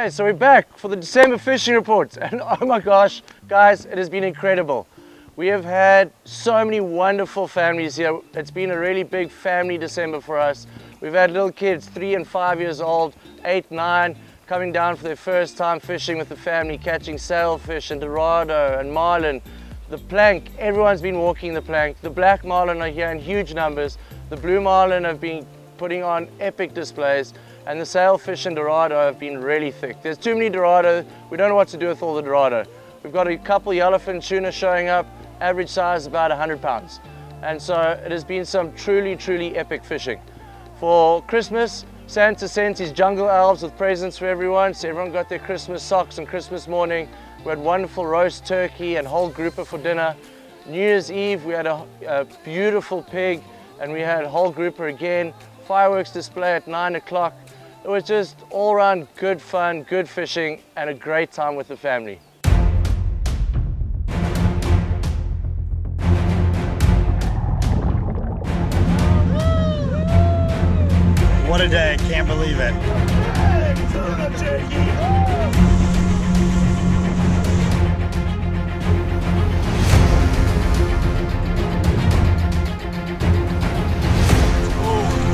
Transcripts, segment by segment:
okay, so we're back for the December fishing report. And oh my gosh, guys, it has been incredible. We have had so many wonderful families here. It's been a really big family December for us. We've had little kids, three and five years old, eight, nine, coming down for their first time fishing with the family, catching sailfish and dorado and marlin. The plank, everyone's been walking the plank. The black marlin are here in huge numbers. The blue marlin have been putting on epic displays and the sailfish and dorado have been really thick. There's too many dorado. We don't know what to do with all the dorado. We've got a couple yellowfin tuna showing up, average size about 100 pounds. And so it has been some truly, truly epic fishing. For Christmas, Santa sent his jungle elves with presents for everyone. So everyone got their Christmas socks on Christmas morning. We had wonderful roast turkey and whole grouper for dinner. New Year's Eve, we had a, a beautiful pig and we had whole grouper again. Fireworks display at nine o'clock. It was just all around good fun, good fishing and a great time with the family. What a day, can't believe it.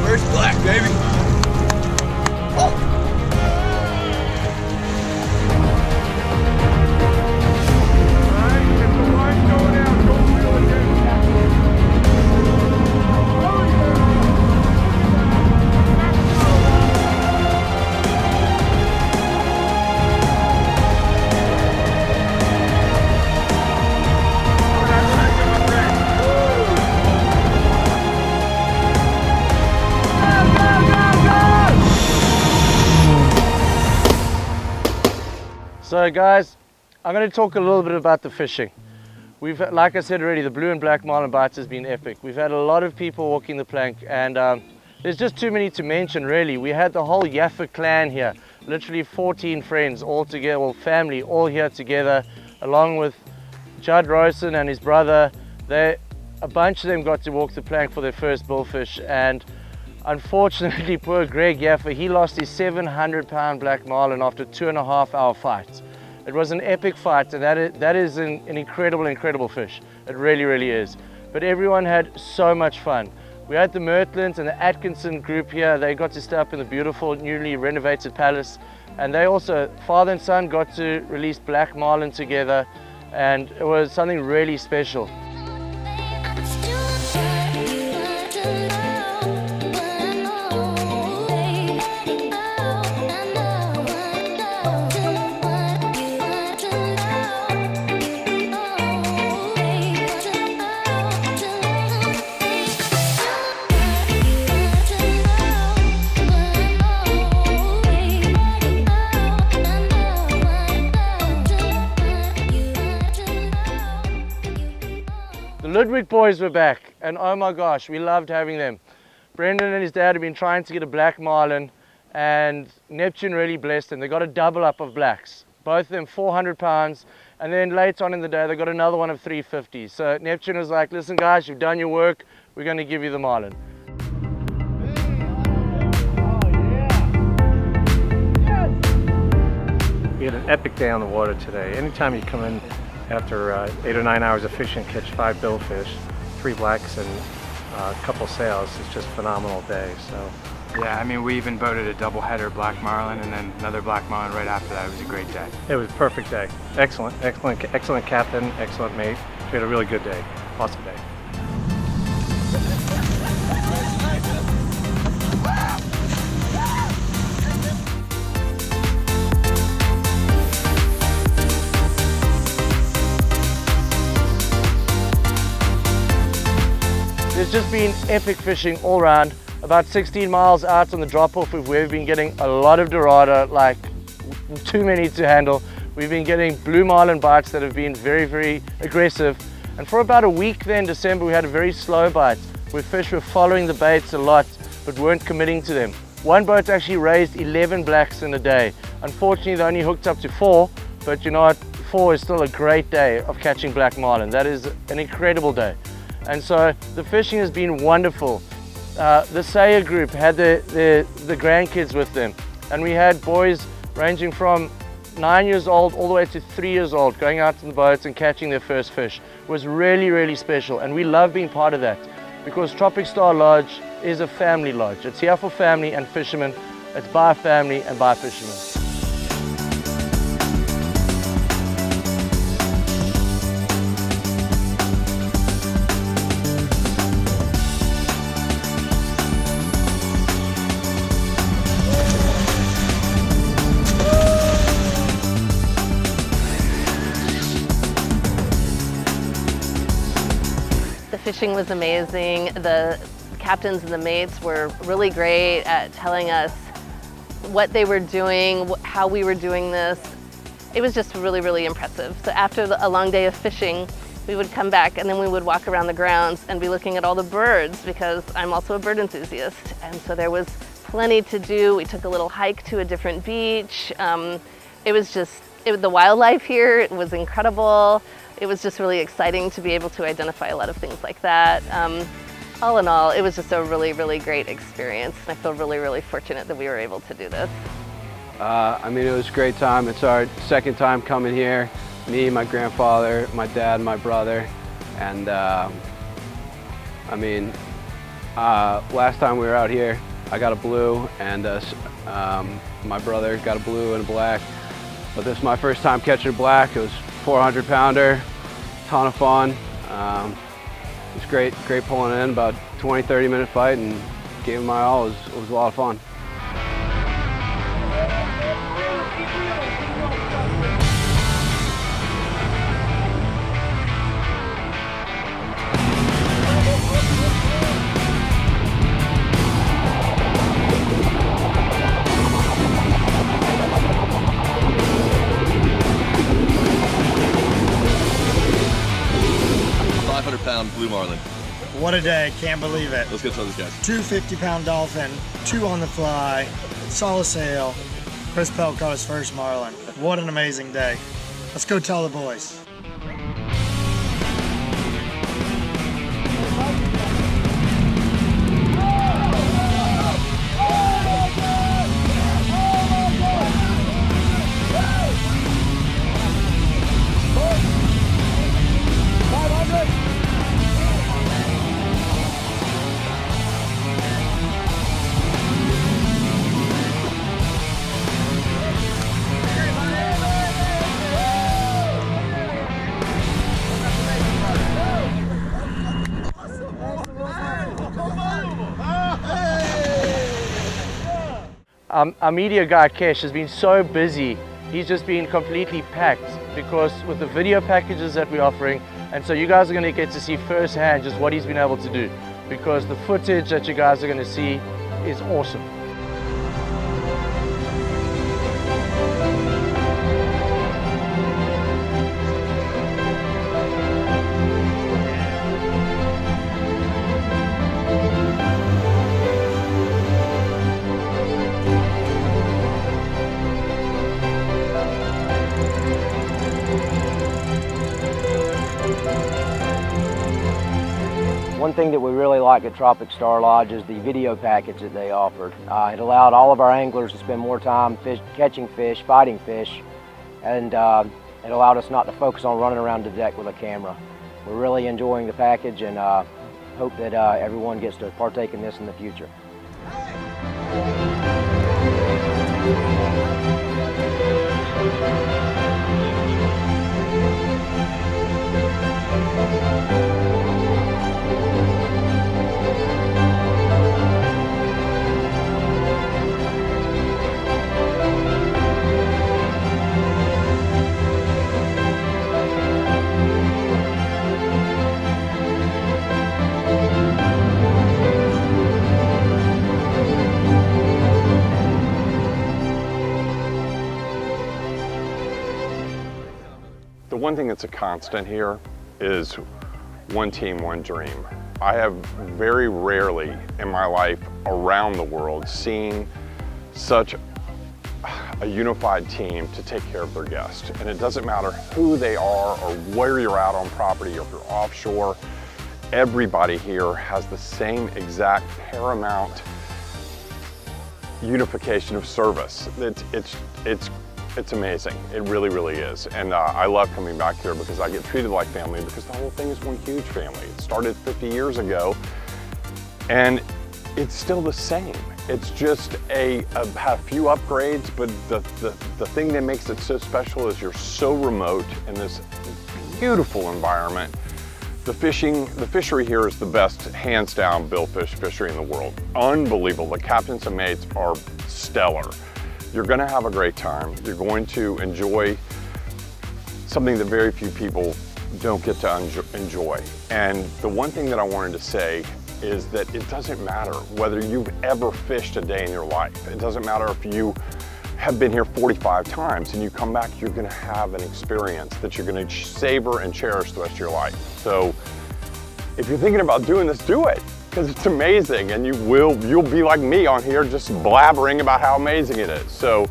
First black, baby. So guys, I'm going to talk a little bit about the fishing. We've, like I said already, the blue and black marlin bites has been epic. We've had a lot of people walking the plank and um, there's just too many to mention really. We had the whole Yaffa clan here, literally 14 friends all together, well family all here together, along with Judd Rosen and his brother. They, a bunch of them got to walk the plank for their first billfish and Unfortunately, poor Greg Yaffa, he lost his 700 pound black marlin after two and a half hour fight. It was an epic fight and that is, that is an, an incredible, incredible fish. It really, really is. But everyone had so much fun. We had the Mertlands and the Atkinson group here. They got to stay up in the beautiful, newly renovated palace. And they also, father and son, got to release black marlin together. And it was something really special. Ludwig boys were back, and oh my gosh, we loved having them. Brendan and his dad have been trying to get a black marlin, and Neptune really blessed them. They got a double up of blacks, both of them 400 pounds, and then later on in the day, they got another one of 350. So Neptune was like, listen guys, you've done your work, we're gonna give you the marlin. We had an epic day on the water today. Anytime you come in after uh, eight or nine hours of fishing, catch five billfish, three blacks, and uh, a couple sails, it's just a phenomenal day. So Yeah, I mean, we even boated a double header black marlin and then another black marlin right after that. It was a great day. it was a perfect day. Excellent, excellent, excellent captain, excellent mate. We had a really good day. Awesome day. There's just been epic fishing all around. About 16 miles out on the drop off, we've been getting a lot of Dorado, like too many to handle. We've been getting blue marlin bites that have been very, very aggressive. And for about a week then, December, we had a very slow bite where fish were following the baits a lot, but weren't committing to them. One boat actually raised 11 blacks in a day. Unfortunately, they only hooked up to four, but you know what? Four is still a great day of catching black marlin. That is an incredible day. And so the fishing has been wonderful. Uh, the Sayer group had the, the, the grandkids with them, and we had boys ranging from nine years old all the way to three years old going out in the boats and catching their first fish. It was really, really special, and we love being part of that because Tropic Star Lodge is a family lodge. It's here for family and fishermen. It's by family and by fishermen. Fishing was amazing. The captains and the mates were really great at telling us what they were doing, how we were doing this. It was just really, really impressive. So after the, a long day of fishing, we would come back and then we would walk around the grounds and be looking at all the birds because I'm also a bird enthusiast. And so there was plenty to do. We took a little hike to a different beach. Um, it was just, it, the wildlife here was incredible. It was just really exciting to be able to identify a lot of things like that. Um, all in all, it was just a really, really great experience. I feel really, really fortunate that we were able to do this. Uh, I mean, it was a great time. It's our second time coming here. Me, my grandfather, my dad, my brother, and um, I mean, uh, last time we were out here, I got a blue, and uh, um, my brother got a blue and a black. But this is my first time catching a black. It was 400 pounder, ton of fun. Um, it was great, great pulling in, about 20, 30 minute fight, and gave it my all. It was, it was a lot of fun. Five hundred pound blue marlin. What a day. Can't believe it. Let's go tell these guys. Two 50 pound dolphin, two on the fly, a sail. Chris Pelt caught his first marlin. What an amazing day. Let's go tell the boys. Um, our media guy Kesh has been so busy. He's just been completely packed because with the video packages that we're offering, and so you guys are going to get to see firsthand just what he's been able to do because the footage that you guys are going to see is awesome. One thing that we really like at Tropic Star Lodge is the video package that they offered. Uh, it allowed all of our anglers to spend more time fish, catching fish, fighting fish, and uh, it allowed us not to focus on running around the deck with a camera. We're really enjoying the package and uh, hope that uh, everyone gets to partake in this in the future. One thing that's a constant here is one team, one dream. I have very rarely in my life around the world seen such a unified team to take care of their guests. And it doesn't matter who they are or where you're out on property or if you're offshore, everybody here has the same exact paramount unification of service. It's, it's, it's, it's amazing. It really, really is. And uh, I love coming back here because I get treated like family because the whole thing is one huge family. It started 50 years ago and it's still the same. It's just a, a, a few upgrades, but the, the, the thing that makes it so special is you're so remote in this beautiful environment. The fishing, the fishery here is the best, hands down, billfish fishery in the world. Unbelievable. The captains and mates are stellar. You're gonna have a great time. You're going to enjoy something that very few people don't get to enjoy. And the one thing that I wanted to say is that it doesn't matter whether you've ever fished a day in your life. It doesn't matter if you have been here 45 times and you come back, you're gonna have an experience that you're gonna savor and cherish the rest of your life. So if you're thinking about doing this, do it because it's amazing and you will, you'll be like me on here just blabbering about how amazing it is. So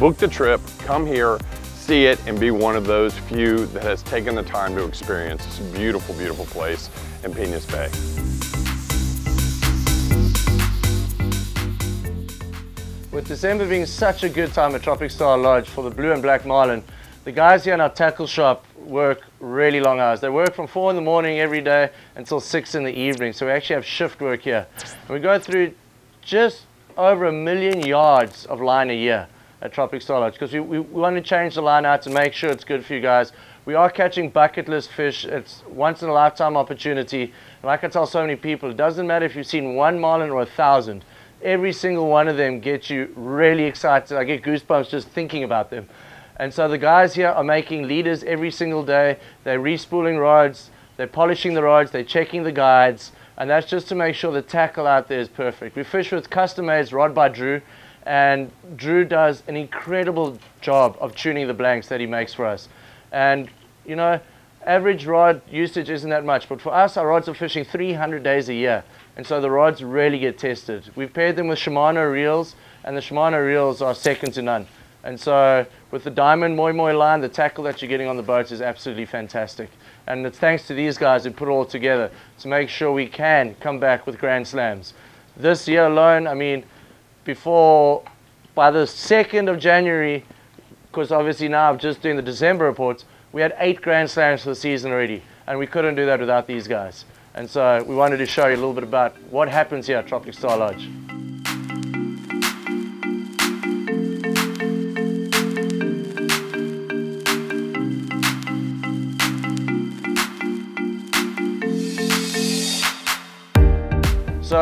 book the trip, come here, see it and be one of those few that has taken the time to experience this beautiful, beautiful place in Piñas Bay. With December being such a good time at Tropic Star Lodge for the blue and black marlin, the guys here in our tackle shop work really long hours. They work from four in the morning every day until six in the evening. So we actually have shift work here. And we go through just over a million yards of line a year at Tropic Star Lodge because we, we, we want to change the line out to make sure it's good for you guys. We are catching bucket list fish. It's once in a lifetime opportunity. And like I tell so many people, it doesn't matter if you've seen one marlin or a thousand every single one of them gets you really excited. I get goosebumps just thinking about them. And so the guys here are making leaders every single day. They're respooling rods, they're polishing the rods, they're checking the guides, and that's just to make sure the tackle out there is perfect. We fish with custom made rod by Drew, and Drew does an incredible job of tuning the blanks that he makes for us. And you know, average rod usage isn't that much, but for us, our rods are fishing 300 days a year. And so the rods really get tested. We've paired them with Shimano reels, and the Shimano reels are second to none. And so with the Diamond Momoi line, the tackle that you're getting on the boats is absolutely fantastic. And it's thanks to these guys who put it all together to make sure we can come back with Grand Slams. This year alone, I mean, before, by the 2nd of January, because obviously now I'm just doing the December reports, we had eight Grand Slams for the season already. And we couldn't do that without these guys. And so we wanted to show you a little bit about what happens here at Tropic Star Lodge.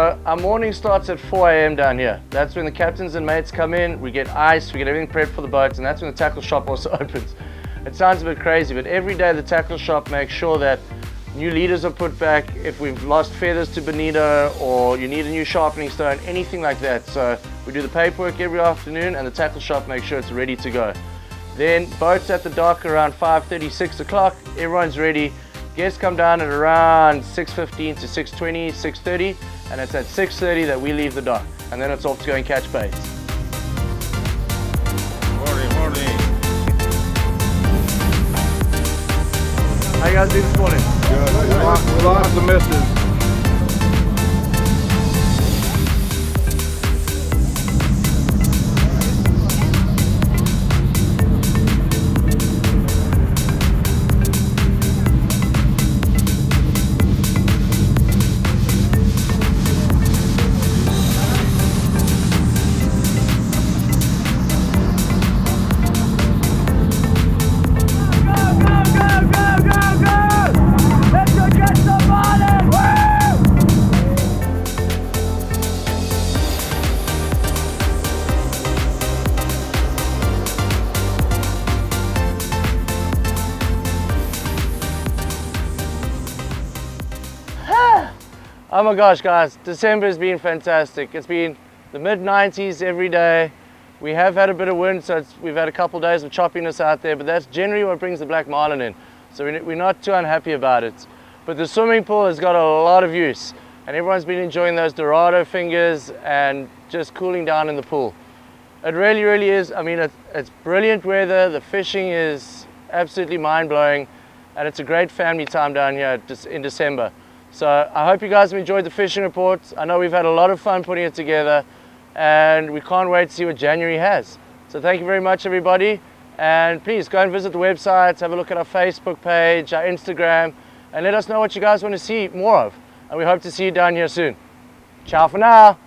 So our morning starts at 4 a.m. down here. That's when the captains and mates come in, we get ice, we get everything prepped for the boats, and that's when the tackle shop also opens. It sounds a bit crazy, but every day the tackle shop makes sure that New leaders are put back if we've lost feathers to bonito or you need a new sharpening stone, anything like that. So we do the paperwork every afternoon and the tackle shop makes sure it's ready to go. Then boats at the dock around 5.30, 6 o'clock, everyone's ready. Guests come down at around 6.15 to 6.20, 6.30 and it's at 6.30 that we leave the dock and then it's off to go and catch baits. Morning, morning. How you guys doing this morning? Good. We lost, we lost the misses. Oh my gosh, guys, December has been fantastic. It's been the mid 90s every day. We have had a bit of wind, so we've had a couple of days of choppiness out there, but that's generally what brings the black marlin in. So we- we're not too unhappy about it. But the swimming pool has got a lot of use and everyone's been enjoying those Dorado fingers and just cooling down in the pool. It really, really is. I mean, it's, it's brilliant weather. The fishing is absolutely mind-blowing and it's a great family time down here in December. So I hope you guys have enjoyed the fishing reports. I know we've had a lot of fun putting it together and we can't wait to see what January has. So thank you very much everybody and please go and visit the websites, have a look at our Facebook page, our Instagram and let us know what you guys want to see more of. And we hope to see you down here soon. Ciao for now.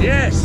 Yes.